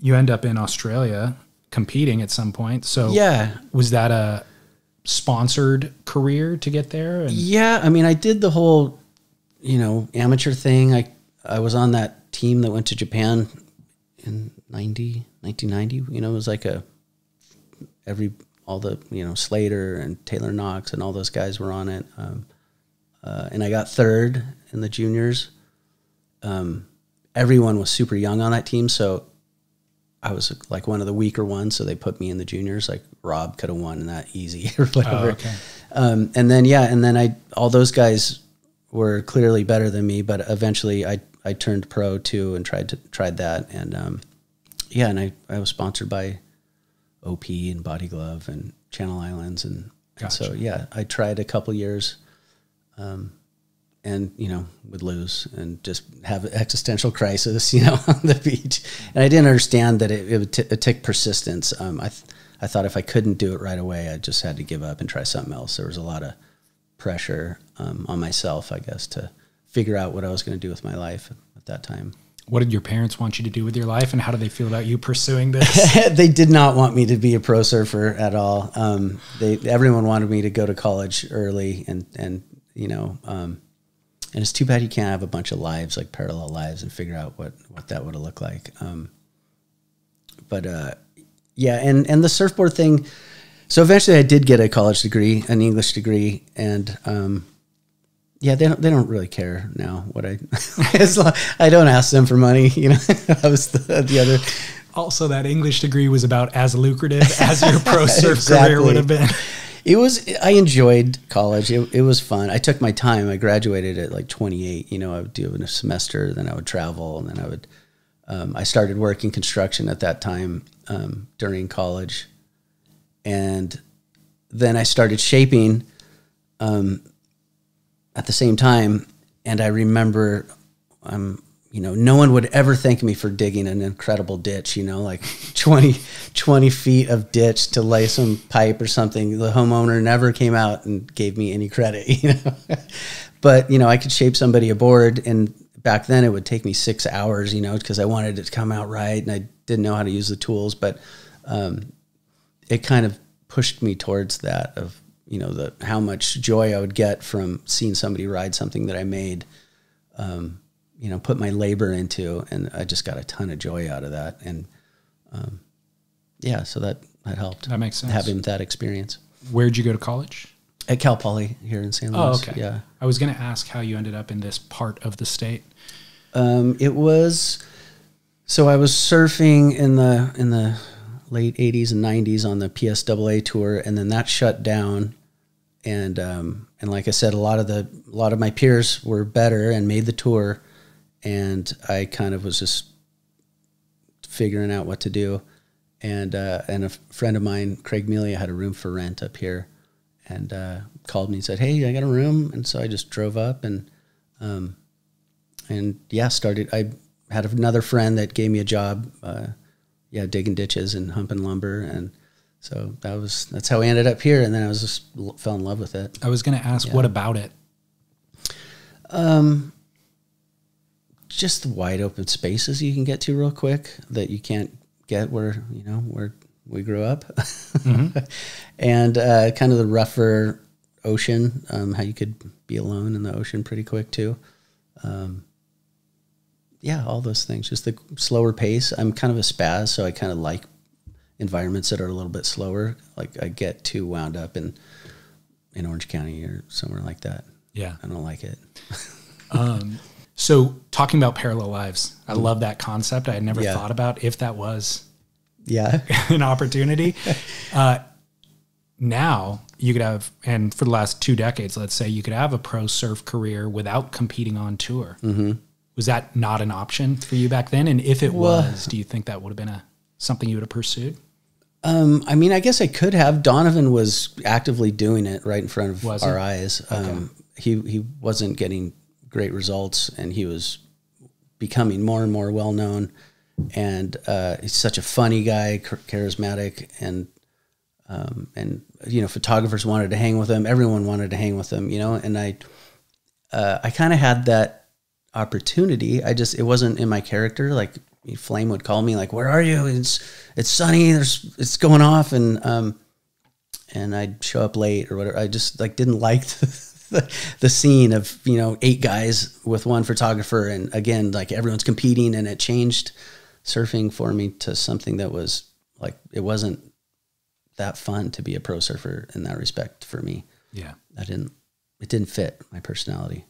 you end up in Australia competing at some point. So Yeah. was that a sponsored career to get there? And Yeah, I mean, I did the whole, you know, amateur thing. I I was on that team that went to Japan in 90, 1990. You know, it was like a every all the you know Slater and Taylor Knox and all those guys were on it. Um, uh, and I got third in the juniors. Um, everyone was super young on that team, so I was like one of the weaker ones. So they put me in the juniors. Like Rob could have won that easy or whatever. Oh, okay. Um, and then yeah, and then I all those guys were clearly better than me, but eventually I I turned pro too and tried to tried that and um, yeah, and I I was sponsored by OP and Body Glove and Channel Islands and, and so yeah, I tried a couple years, um, and you know would lose and just have an existential crisis, you know, on the beach. And I didn't understand that it, it would t- it take persistence. Um, I th- I thought if I couldn't do it right away, I just had to give up and try something else. There was a lot of pressure um, on myself, I guess, to figure out what I was going to do with my life at that time. what did your parents want you to do with your life and how do they feel about you pursuing this? they did not want me to be a pro surfer at all. Um, they everyone wanted me to go to college early, and and you know, um, and it's too bad you can't have a bunch of lives like parallel lives and figure out what what that would have looked like. Um, but uh, yeah, and and the surfboard thing. So eventually, I did get a college degree, an English degree, and um, yeah, they don't they don't really care now what I. as long- I don't ask them for money, you know. I was the, the other. also, that English degree was about as lucrative as your pro surf Exactly. career would have been. It was. I enjoyed college. It, it was fun. I took my time. I graduated at like 28. You know, I would do a semester, then I would travel, and then I would. Um, I started working construction at that time um, during college, and then I started shaping um, at the same time. And I remember, um, you know, no one would ever thank me for digging an incredible ditch, you know, like 20, 20 feet of ditch to lay some pipe or something. The homeowner never came out and gave me any credit, you know. but, you know, I could shape somebody a board and back then it would take me six hours, you know, because I wanted it to come out right and I didn't know how to use the tools. But um, it kind of pushed me towards that of you know the how much joy I would get from seeing somebody ride something that I made, um, you know, put my labor into, and I just got a ton of joy out of that, and um, yeah, so that that helped. That makes sense. Having that experience Where'd you go to college? at Cal Poly here in San Luis. Oh, okay. Yeah, I was going to ask how you ended up in this part of the state. Um, it was so I was surfing in the in the late '80s and '90s on the PSAA tour, and then that shut down. And um, and like I said, a lot of the a lot of my peers were better and made the tour, and I kind of was just figuring out what to do. And uh, and a friend of mine, Craig Melia, had a room for rent up here, and uh, called me and said, "Hey, I got a room." And so I just drove up and um, and yeah, started. I had another friend that gave me a job, uh, yeah, digging ditches and humping lumber, and so that was that's how I ended up here. And then I was just fell in love with it. I was going to ask, what about it? Um, just the wide open spaces you can get to real quick that you can't get where you know where we grew up, and uh, kind of the rougher ocean. Um, how you could be alone in the ocean pretty quick too. Um, yeah, all those things. Just the slower pace. I'm kind of a spaz, so I kind of like environments that are a little bit slower. Like I get too wound up in in Orange County or somewhere like that. Yeah. I don't like it. So, talking about parallel lives, I love that concept. I had never Yeah. thought about if that was Yeah. an opportunity. uh, now you could have, and for the last two decades, let's say, you could have a pro surf career without competing on tour. Mm-hmm. Was that not an option for you back then? And if it Well- was, do you think that would have been a something you would have pursued? Um, I mean, I guess I could have. Donovan was actively doing it right in front of Was our eyes. Um, he he wasn't getting great results, and he was becoming more and more well known. And uh, he's such a funny guy, charismatic, and um, and you know, photographers wanted to hang with him. Everyone wanted to hang with him, you know. And I uh, I kind of had that opportunity. I just it wasn't in my character. Like Flame would call me like, "Where are you? It's it's sunny. There's it's going off," and um, and I'd show up late or whatever. I just like didn't like the, the scene of you know eight guys with one photographer, and again like everyone's competing, and it changed surfing for me to something that was like it wasn't that fun to be a pro surfer in that respect for me. Yeah. I didn't it didn't fit my personality.